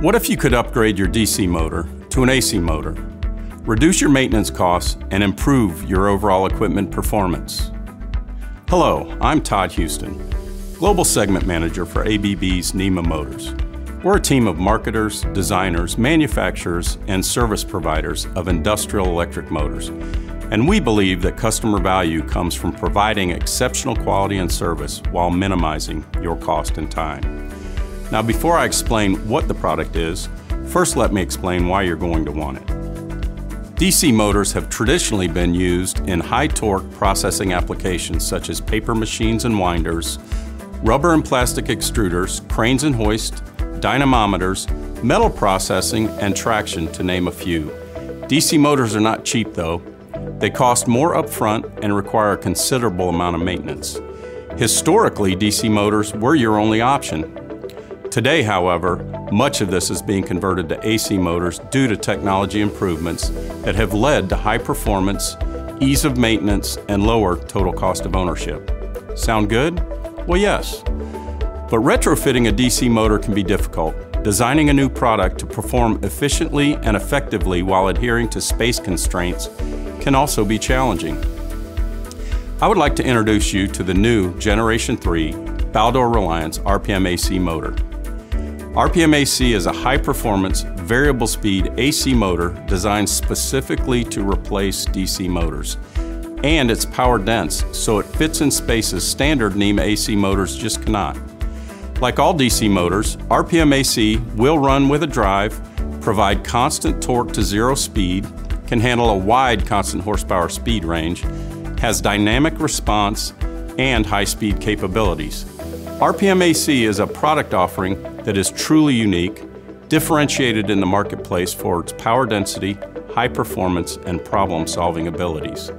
What if you could upgrade your DC motor to an AC motor? Reduce your maintenance costs and improve your overall equipment performance. Hello, I'm Todd Houston, Global Segment Manager for ABB's NEMA Motors. We're a team of marketers, designers, manufacturers, and service providers of industrial electric motors. And we believe that customer value comes from providing exceptional quality and service while minimizing your cost and time. Now before I explain what the product is, first let me explain why you're going to want it. DC motors have traditionally been used in high torque processing applications such as paper machines and winders, rubber and plastic extruders, cranes and hoists, dynamometers, metal processing, and traction to name a few. DC motors are not cheap though. They cost more upfront and require a considerable amount of maintenance. Historically, DC motors were your only option, Today, however, much of this is being converted to AC motors due to technology improvements that have led to high performance, ease of maintenance, and lower total cost of ownership. Sound good? Well, yes. But retrofitting a DC motor can be difficult. Designing a new product to perform efficiently and effectively while adhering to space constraints can also be challenging. I would like to introduce you to the new Generation 3 Baldor Reliance RPM AC motor. RPM AC is a high-performance, variable speed AC motor designed specifically to replace DC motors. And it's power dense, so it fits in spaces standard NEMA AC motors just cannot. Like all DC motors, RPM AC will run with a drive, provide constant torque to zero speed, can handle a wide constant horsepower speed range, has dynamic response, and high speed capabilities. RPM AC is a product offering that is truly unique, differentiated in the marketplace for its power density, high performance, and problem-solving abilities.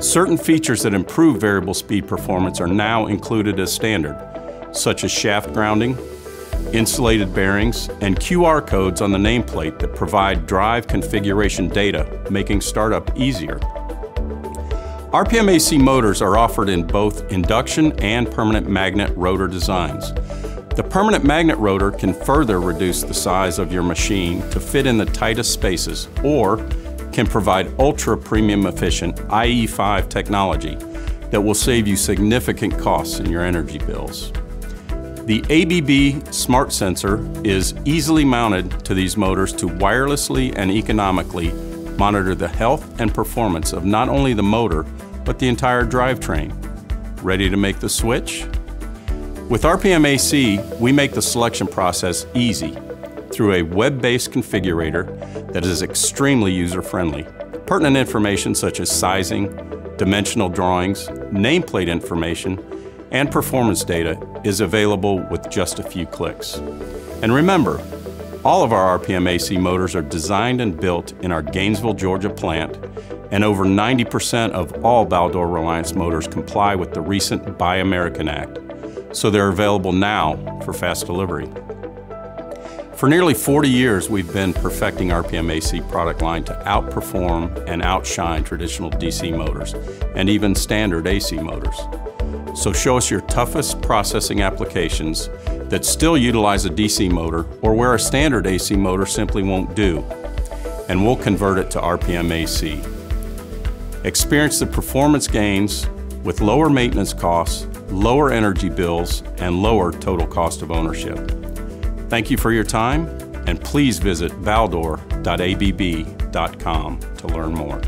Certain features that improve variable speed performance are now included as standard, such as shaft grounding, insulated bearings, and QR codes on the nameplate that provide drive configuration data, making startup easier. RPM AC motors are offered in both induction and permanent magnet rotor designs. The permanent magnet rotor can further reduce the size of your machine to fit in the tightest spaces or can provide ultra premium efficient IE5 technology that will save you significant costs in your energy bills. The ABB Smart Sensor is easily mounted to these motors to wirelessly and economically monitor the health and performance of not only the motor, but the entire drivetrain. Ready to make the switch? With RPM AC, we make the selection process easy through a web-based configurator that is extremely user-friendly. Pertinent information such as sizing, dimensional drawings, nameplate information, and performance data is available with just a few clicks. And remember, all of our RPM AC motors are designed and built in our Gainesville, Georgia plant, and over 90% of all Baldor Reliance motors comply with the recent Buy American Act so they're available now for fast delivery. For nearly 40 years, we've been perfecting RPM AC product line to outperform and outshine traditional DC motors and even standard AC motors. So show us your toughest processing applications that still utilize a DC motor or where a standard AC motor simply won't do, and we'll convert it to RPM AC. Experience the performance gains with lower maintenance costs lower energy bills, and lower total cost of ownership. Thank you for your time, and please visit baldor.abb.com to learn more.